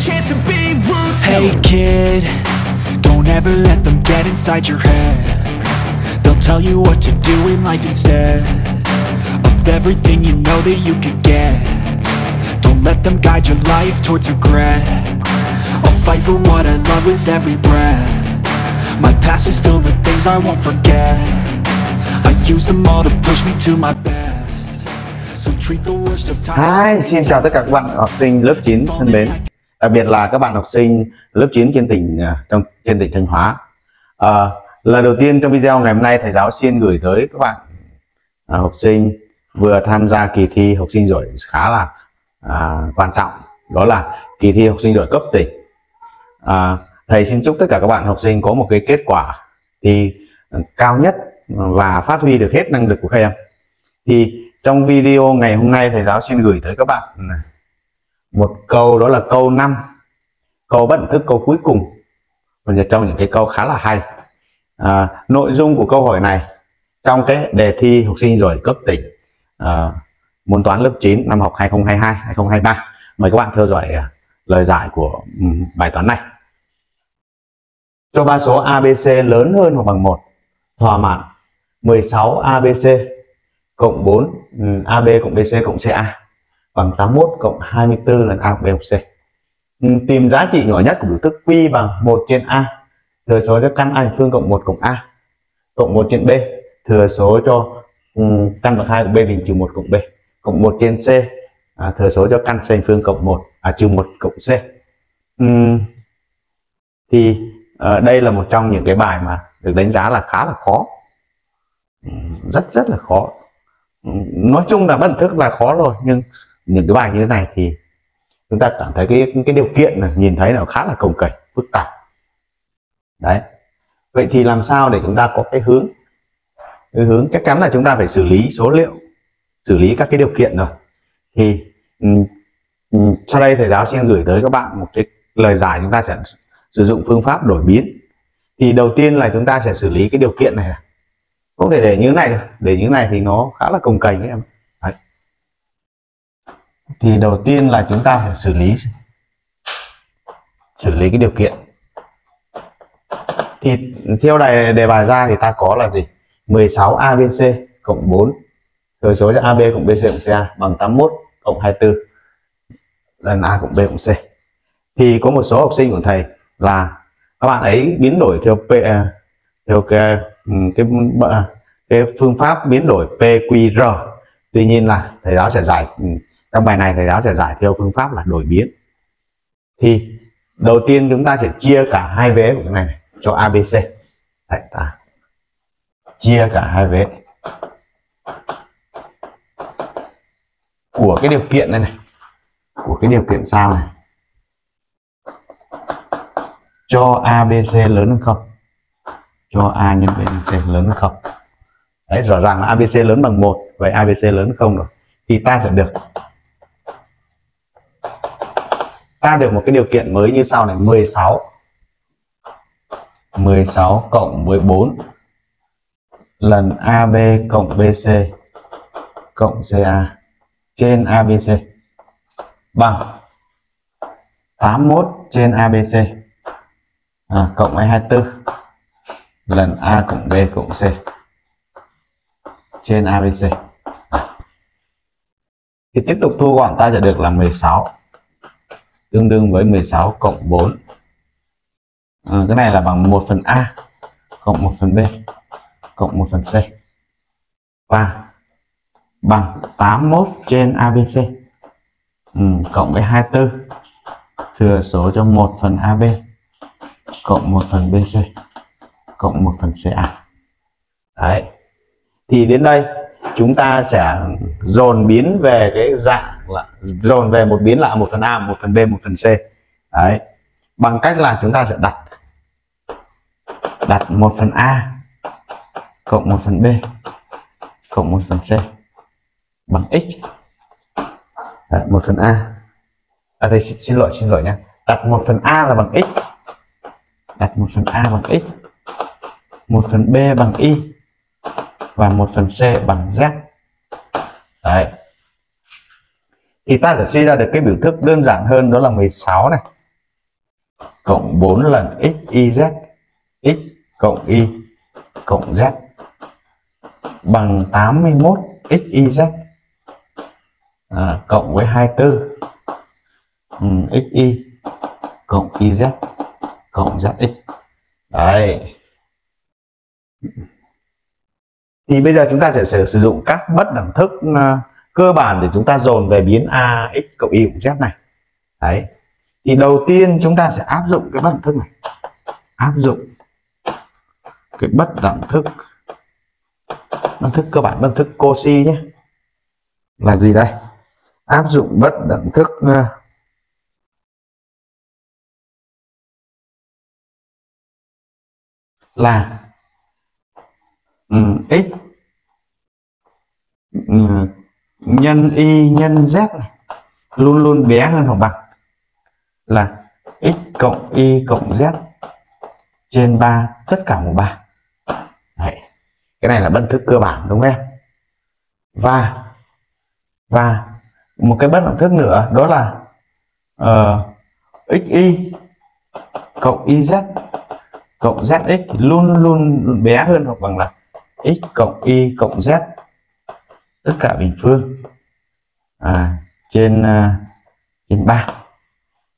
chance to be ruthless Hey kid, don't ever let them get inside your head. They'll tell you what to do in life instead Of everything you know that you could get. Don't let them guide your life towards regret. I'll fight for what I love with every breath. My past is filled with things I won't forget. I use them all to push me to my best. So treat the worst of times Hi, xin chào tất cả các bạn học sinh lớp 9 thân mến đặc biệt là các bạn học sinh lớp 9 trên tỉnh à, trong trên tỉnh Thanh Hóa. À, lần đầu tiên trong video ngày hôm nay thầy giáo xin gửi tới các bạn à, học sinh vừa tham gia kỳ thi học sinh giỏi khá là à, quan trọng đó là kỳ thi học sinh giỏi cấp tỉnh. À, thầy xin chúc tất cả các bạn học sinh có một cái kết quả thi cao nhất và phát huy được hết năng lực của các em. Thì trong video ngày hôm nay thầy giáo xin gửi tới các bạn một câu đó là câu 5 câu bất thức câu cuối cùng. Một trong những cái câu khá là hay. À, nội dung của câu hỏi này trong cái đề thi học sinh giỏi cấp tỉnh à, môn toán lớp 9 năm học 2022 2023 mời các bạn theo dõi à, lời giải của um, bài toán này. Cho ba số ABC lớn hơn hoặc bằng 1 thỏa mãn. 16 ABC cộng 4 AB cộng BC cộng CA bằng 81 cộng 24 lần A của B học C. Tìm giá trị nhỏ nhất của biểu thức Q bằng 1 trên A thừa số cho căn A phương cộng 1 cộng A cộng 1 trên B thừa số cho um, căn bậc 2 của B bình trừ 1 cộng B cộng 1 trên C à, thừa số cho căn C phương cộng 1 à, trừ 1 cộng C. Uhm, thì à, đây là một trong những cái bài mà được đánh giá là khá là khó ừ, rất rất là khó nói chung là bất thức là khó rồi nhưng những cái bài như thế này thì chúng ta cảm thấy cái cái điều kiện này nhìn thấy là khá là cồng kềnh phức tạp. Đấy. Vậy thì làm sao để chúng ta có cái hướng? Cái hướng chắc chắn là chúng ta phải xử lý số liệu xử lý các cái điều kiện rồi. Thì um, um, sau đây thầy giáo xin gửi tới các bạn một cái lời giải chúng ta sẽ sử dụng phương pháp đổi biến. Thì đầu tiên là chúng ta sẽ xử lý cái điều kiện này không thể để như thế này để như thế này thì nó khá là cồng kềnh em thì đầu tiên là chúng ta phải xử lý xử lý cái điều kiện. Thì theo đề, đề bài ra thì ta có là gì? 16 ABC cộng 4 thừa số cho AB cộng BC cộng CA bằng 81 cộng 24 lần A cộng B cộng C. Thì có một số học sinh của thầy là các bạn ấy biến đổi theo P à, theo cái ừ, cái cái phương pháp biến đổi PQR tuy nhiên là thầy giáo sẽ giải ừ, trong bài này thầy giáo sẽ giải theo phương pháp là đổi biến. Thì đầu tiên chúng ta sẽ chia cả hai vế của cái này, này cho ABC Đấy, ta chia cả hai vế của cái điều kiện này này của cái điều kiện sao này cho ABC lớn hơn không? Cho A nhân B nhân C lớn hơn không? Đấy rõ ràng là ABC lớn bằng một vậy ABC lớn hơn không rồi? Thì ta sẽ được ta được một cái điều kiện mới như sau này 16 16 cộng với 4 lần AB cộng BC cộng CA trên ABC bằng. 81 trên ABC à, cộng với 24 lần A cộng B cộng C trên ABC thì tiếp tục thu gọn ta sẽ được là 16 tương đương với 16 cộng 4 à, cái này là bằng 1 phần A cộng 1 phần B cộng 1 phần C. Và bằng 81 trên ABC ừ, cộng với 24 thừa số cho 1 phần AB cộng 1 phần BC cộng 1 phần CA đấy. Thì đến đây chúng ta sẽ dồn biến về cái dạng là dồn về một biến là một phần A một phần B một phần C đấy bằng cách là chúng ta sẽ đặt đặt một phần A cộng một phần B cộng một phần C bằng x Đấy, một phần A à đây xin, xin lỗi xin lỗi nhé đặt một phần A là bằng x đặt một phần A bằng x một phần B bằng y và một phần C bằng z đấy thì ta sẽ suy ra được cái biểu thức đơn giản hơn đó là 16 này. Cộng 4 lần x y z. X cộng y cộng z. Bằng 81 x y z. À, cộng với 24 ừ, x y cộng y z cộng z x. Đấy. Thì bây giờ chúng ta sẽ sử, dụng các bất đẳng thức uh, cơ bản để chúng ta dồn về biến a x cộng y cộng z này. Đấy. Thì đầu tiên chúng ta sẽ áp dụng cái bất đẳng thức này. Áp dụng cái bất đẳng thức. Bất thức cơ bản, bất thức cosi nhé. Là gì đây? Áp dụng bất đẳng thức ờ, là ừ, x ừ, nhân y nhân z này luôn luôn bé hơn hoặc bằng. Là x cộng y cộng z trên 3 tất cả mũ 3 Đấy. cái này là bất thức cơ bản đúng không em? Và và một cái bất đẳng thức nữa đó là ờ, uh, xy cộng iz cộng zx luôn luôn bé hơn hoặc bằng là x cộng y cộng z tất cả bình phương. À, trên à, trên ba.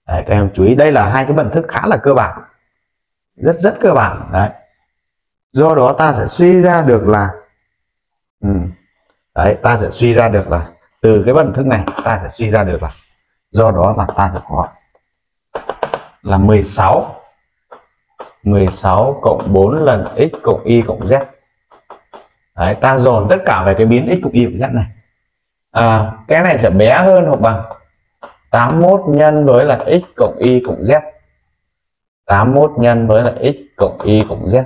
Đấy, các em chú ý đây là hai cái bất thức khá là cơ bản. Rất rất cơ bản đấy. Do đó ta sẽ suy ra được là ừ, đấy ta sẽ suy ra được là từ cái bất thức này ta sẽ suy ra được là do đó là ta sẽ có là 16 16 cộng 4 lần x cộng y cộng z. Đấy, ta dồn tất cả về cái biến x cục y của z này. À, cái này sẽ bé hơn hoặc bằng 81 nhân với là x cộng y cộng z. 81 nhân với là x cộng y cộng z.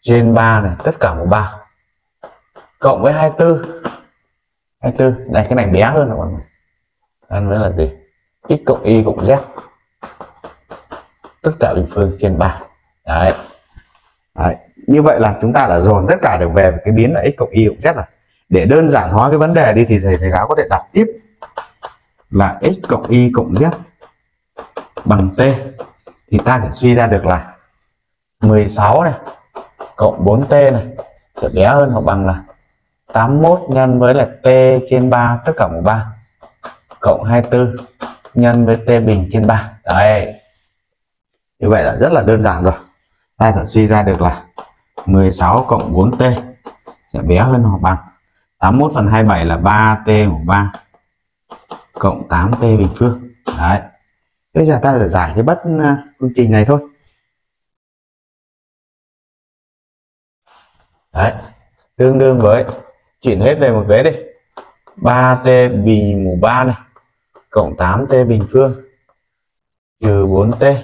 Trên 3 này tất cả một 3 cộng với 24 24 này cái này bé hơn rồi mọi ăn với là gì? X cộng y cộng z. Tất cả bình phương trên 3 đấy. đấy như vậy là chúng ta đã dồn tất cả đều về cái biến là x cộng y cộng z rồi. Để đơn giản hóa cái vấn đề đi thì thầy thầy giáo có thể đặt tiếp là x cộng y cộng z bằng t. Thì ta sẽ suy ra được là 16 này, cộng 4t này, sẽ bé hơn hoặc bằng là 81 nhân với là t trên 3 tất cả mũ 3 cộng 24 nhân với t bình trên 3 đấy. Như vậy là rất là đơn giản rồi. Ta sẽ suy ra được là 16 cộng 4t sẽ bé hơn hoặc bằng. 81 phần 27 là 3t của 3 cộng 8t bình phương. Đấy. Bây giờ ta sẽ giải cái bất à, phương trình này thôi. Đấy. Tương đương với, chuyển hết về một vế đi. 3t bình mũ 3 này cộng 8t bình phương. Trừ 4t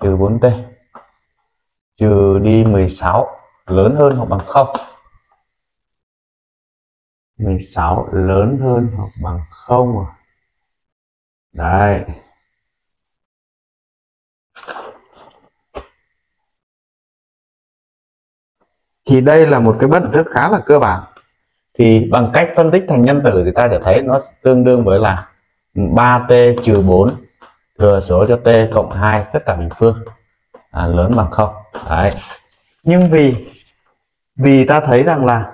trừ 4t trừ đi 16 lớn hơn hoặc bằng 0 16 lớn hơn hoặc bằng 0 à? Đấy. Thì đây là một cái bất thức khá là cơ bản. Thì bằng cách phân tích thành nhân tử thì ta sẽ thấy nó tương đương với là 3t trừ 4 thừa số cho t cộng 2 tất cả bình phương à, lớn bằng không. Đấy. Nhưng vì vì ta thấy rằng là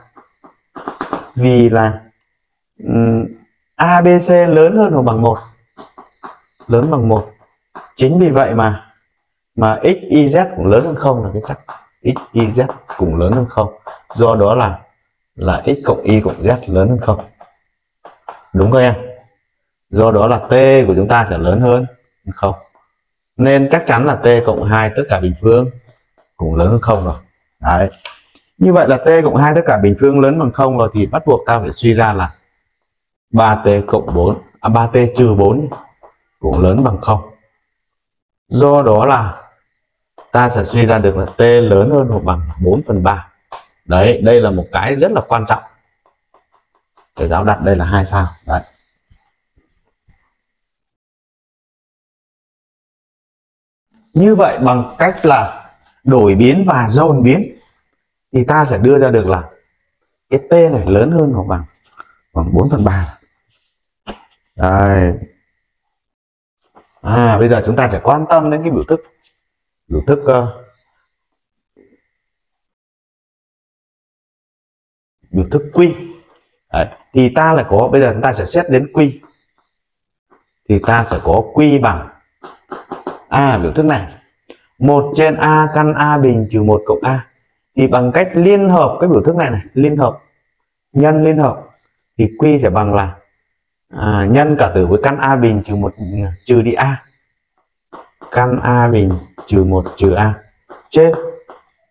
vì là um, ABC lớn hơn hoặc bằng một, lớn bằng một. chính vì vậy mà mà x y z cũng lớn hơn không là cái chắc x y z cũng lớn hơn không do đó là là x cộng y cộng z lớn hơn không đúng không em do đó là t của chúng ta sẽ lớn hơn không nên chắc chắn là t cộng 2 tất cả bình phương cũng lớn hơn không rồi. Đấy. Như vậy là t cộng 2 tất cả bình phương lớn bằng không rồi thì bắt buộc ta phải suy ra là 3t cộng 4 à 3t trừ 4 cũng lớn bằng không. Do đó là ta sẽ suy ra được là t lớn hơn hoặc bằng 4 phần 3 đấy, đây là một cái rất là quan trọng. Thầy giáo đặt đây là hai sao. Đấy. Như vậy bằng cách là đổi biến và dồn biến thì ta sẽ đưa ra được là cái t này lớn hơn hoặc bằng bằng 4 phần 3 đây à bây giờ chúng ta sẽ quan tâm đến cái biểu thức biểu thức uh, biểu thức quy. Đấy. thì ta là có bây giờ chúng ta sẽ xét đến quy. Thì ta sẽ có quy bằng a biểu thức này. 1 trên a căn a bình trừ 1 cộng a. Thì bằng cách liên hợp cái biểu thức này này liên hợp nhân liên hợp thì quy sẽ bằng là à, nhân cả tử với căn a bình trừ một trừ đi a. Căn a bình trừ một trừ a. Trên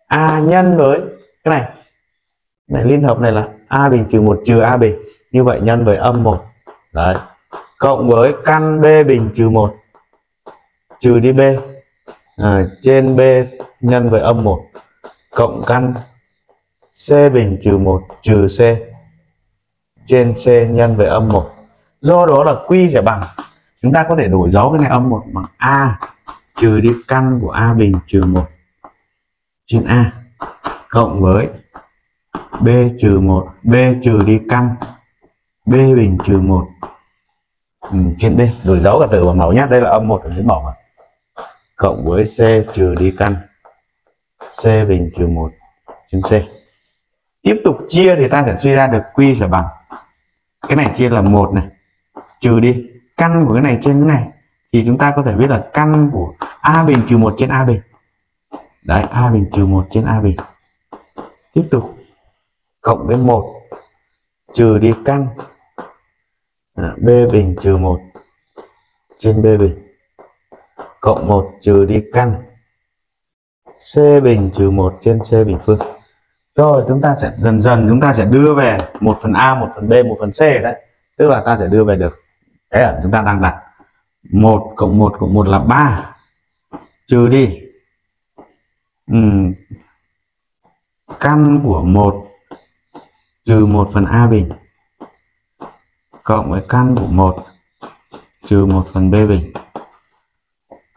a nhân với cái này. Này liên hợp này là a bình trừ một trừ a bình. Như vậy nhân với âm một. Đấy. Cộng với căn b bình trừ một trừ đi b. À, trên b nhân với âm một cộng căn c bình trừ một trừ c. Trên c nhân với âm một. Do đó là quy phải bằng. Chúng ta có thể đổi dấu cái này âm một bằng a trừ đi căn của a bình trừ một trên a cộng với b trừ một b trừ đi căn b bình trừ một. Ừ, trên b đổi dấu cả từ bằng mẫu nhé. Đây là âm một ở dưới mẫu mà cộng với c trừ đi căn. C bình trừ một trên c. Tiếp tục chia thì ta sẽ suy ra được q sẽ bằng. Cái này chia là một này. Trừ đi căn của cái này trên cái này thì chúng ta có thể viết là căn của a bình trừ một trên a bình. Đấy a bình trừ một trên a bình. Tiếp tục. Cộng với một trừ đi căn. À, b bình trừ một trên b bình cộng một trừ đi căn. C bình trừ một trên c bình phương. Rồi, chúng ta sẽ dần dần chúng ta sẽ đưa về một phần a, một phần b, một phần c đấy. Tức là ta sẽ đưa về được cái ẩn chúng ta đang đặt. Một cộng một cộng một là ba. Trừ đi. Ừ. căn của một trừ một phần a bình cộng với căn của một trừ một phần b bình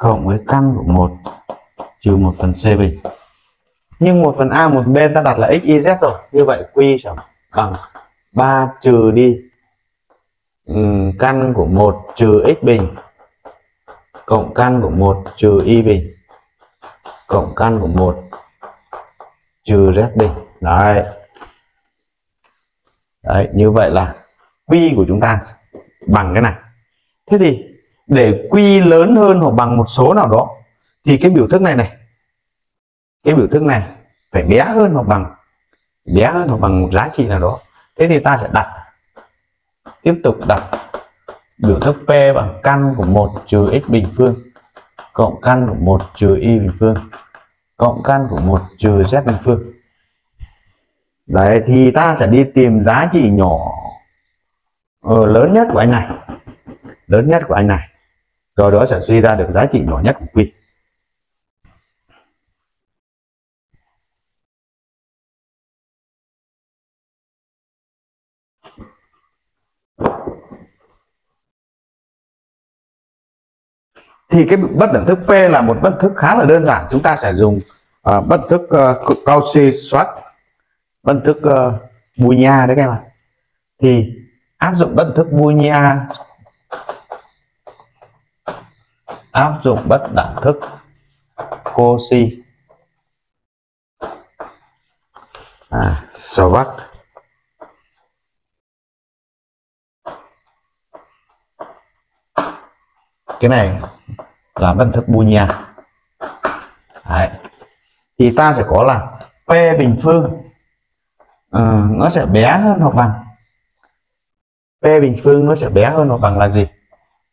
cộng với căn của một trừ một phần c bình. Nhưng một phần a một b ta đặt là x y z rồi. Như vậy q sẽ bằng 3 trừ đi um, căn của một trừ x bình cộng căn của một trừ y bình cộng căn của một trừ z bình. Đấy. Đấy như vậy là q của chúng ta bằng cái này. Thế thì để quy lớn hơn hoặc bằng một số nào đó thì cái biểu thức này này cái biểu thức này phải bé hơn hoặc bằng bé hơn hoặc bằng một giá trị nào đó. Thế thì ta sẽ đặt tiếp tục đặt biểu thức p bằng căn của một trừ x bình phương cộng căn của một trừ y bình phương cộng căn của một trừ z bình phương. Đấy thì ta sẽ đi tìm giá trị nhỏ ờ, lớn nhất của anh này lớn nhất của anh này rồi đó sẽ suy ra được giá trị nhỏ nhất của quy. Thì cái bất đẳng thức P là một bất thức khá là đơn giản. Chúng ta sẽ dùng uh, bất thức à, uh, Cauchy Schwarz bất thức à, uh, Boolean đấy các bạn thì áp dụng bất thức Boolean áp dụng bất đẳng thức. Cauchy à, Schwarz cái này là bất thức Boolean Đấy. thì ta sẽ có là P bình phương. Ừ, nó sẽ bé hơn hoặc bằng. P bình phương nó sẽ bé hơn hoặc bằng là gì?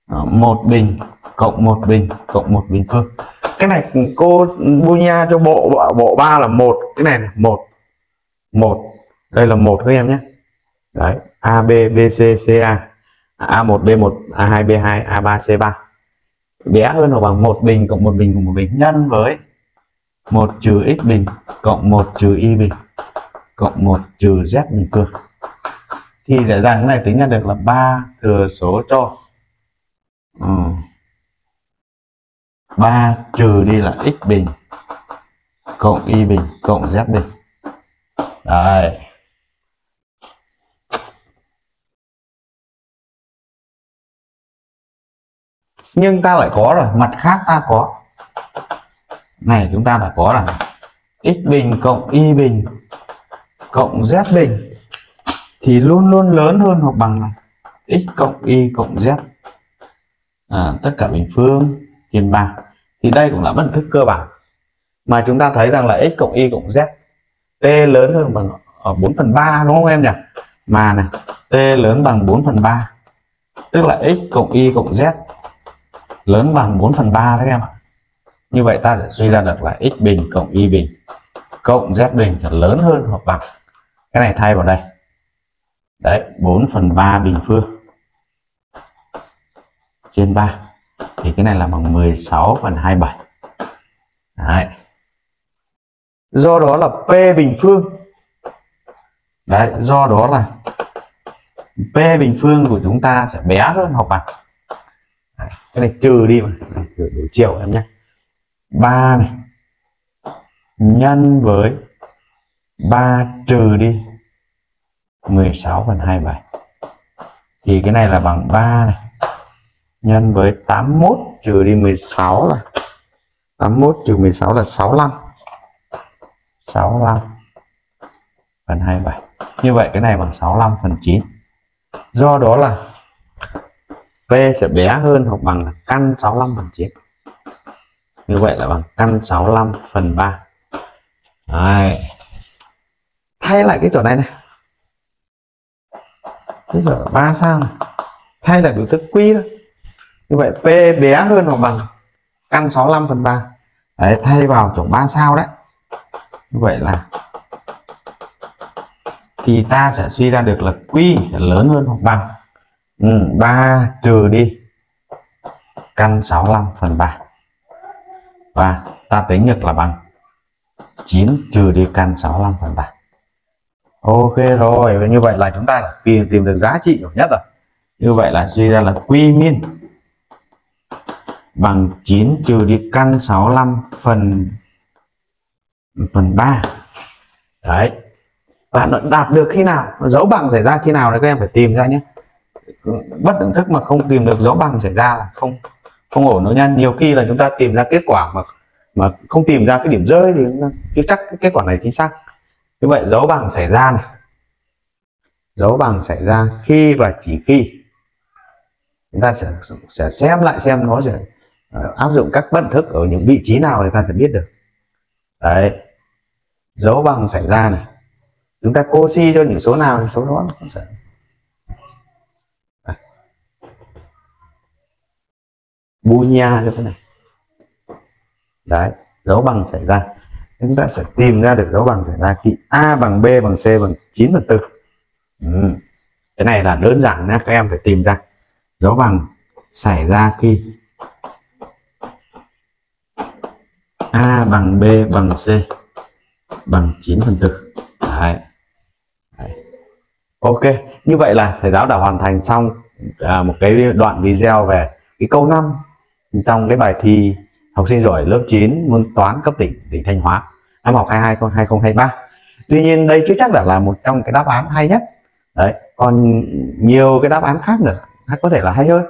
Ờ, một bình cộng một bình, cộng một bình phương. Cái này cô Boolean cho bộ bộ ba là một. Cái này là một. Một. Đây là một các em nhé. Đấy. A, B B, C C, A. A1 B1 A2 B2 A3 C3 bé hơn hoặc bằng một bình cộng một bình cộng một bình. Nhân với một trừ x bình cộng một trừ y bình cộng một trừ z bình phương. Thì dễ dàng cái này tính ra được là ba thừa số cho. Ừ. 3 trừ đi là x bình cộng y bình cộng z bình. Đấy. Nhưng ta lại có rồi mặt khác ta có. Này chúng ta đã có là x bình cộng y bình cộng z bình thì luôn luôn lớn hơn hoặc bằng này x cộng y cộng z. À, tất cả bình phương trên 3 thì đây cũng là bất thức cơ bản. Mà chúng ta thấy rằng là x cộng y cộng z, t lớn hơn bằng ờ, ở 4 phần 3 đúng không em nhỉ? Mà này, t lớn bằng 4 phần 3 tức là x cộng y cộng z lớn bằng 4 phần 3 đấy em ạ. Như vậy ta sẽ suy ra được là x bình cộng y bình cộng z bình là lớn hơn hoặc bằng. Cái này thay vào đây. Đấy 4 phần 3 bình phương trên 3 thì cái này là bằng 16 phần 27 đấy. do đó là P bình phương. Đấy do đó là P bình phương của chúng ta sẽ bé hơn hoặc bằng đấy. cái này trừ đi mà. Trừ đủ chiều em nhé. 3 này. Nhân với 3 trừ đi 16 phần 27 thì cái này là bằng 3 này nhân với 81 trừ đi 16 là 81 trừ 16 là 65 65 phần 27 như vậy cái này bằng 65 phần 9 do đó là P sẽ bé hơn hoặc bằng căn 65 phần 9 như vậy là bằng căn 65 phần 3 Đấy. thay lại cái chỗ này này. Cái chỗ 3 sao này. Thay lại biểu thức quy thôi như vậy P bé hơn hoặc bằng căn 65 phần 3 đấy thay vào chỗ 3 sao đấy. Như vậy là thì ta sẽ suy ra được là Q sẽ lớn hơn hoặc bằng. Ừ, 3 trừ đi căn 65 phần 3 và ta tính được là bằng 9 trừ đi căn 65 phần 3 Ok rồi như vậy là chúng ta tìm tìm được giá trị nhỏ nhất rồi. Như vậy là suy ra là quy min bằng 9 trừ đi căn 65 phần phần 3 đấy. Và nó đạt được khi nào? Dấu bằng xảy ra khi nào đấy các em phải tìm ra nhé. Bất đẳng thức mà không tìm được dấu bằng xảy ra là không không ổn đâu nha. Nhiều khi là chúng ta tìm ra kết quả mà mà không tìm ra cái điểm rơi thì chưa chắc cái kết quả này chính xác. Như vậy dấu bằng xảy ra này. Dấu bằng xảy ra khi và chỉ khi. Chúng ta sẽ sẽ xem lại xem nó sẽ Ờ, áp dụng các bất thức ở những vị trí nào thì ta sẽ biết được. Đấy, dấu bằng xảy ra này. Chúng ta cosi cho những số nào thì số đó nó sẽ Bunya cho cái này. Đấy, dấu bằng xảy ra. Chúng ta sẽ tìm ra được dấu bằng xảy ra khi a bằng b bằng c bằng 9 phần 4 ừ. cái này là đơn giản nhé các em phải tìm ra. Dấu bằng xảy ra khi a bằng b bằng c bằng 9 phần 4 đấy. đấy. Ok như vậy là thầy giáo đã hoàn thành xong à, một cái đoạn video về cái câu 5 trong cái bài thi học sinh giỏi lớp 9 môn toán cấp tỉnh tỉnh Thanh Hóa năm học 22 2023 tuy nhiên đây chưa chắc là là một trong cái đáp án hay nhất. Đấy còn nhiều cái đáp án khác nữa có thể là hay hơn.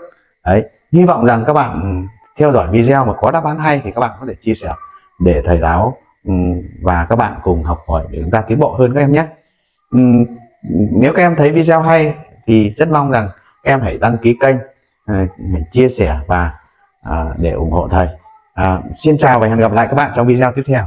Đấy hy vọng rằng các bạn theo dõi video mà có đáp án hay thì các bạn có thể chia sẻ để thầy giáo ừ, và các bạn cùng học hỏi để chúng ta tiến bộ hơn các em nhé. Ừ, nếu các em thấy video hay thì rất mong rằng các em hãy đăng ký kênh ừ, hãy chia sẻ và à, để ủng hộ thầy. À, xin chào và hẹn gặp lại các bạn trong video tiếp theo.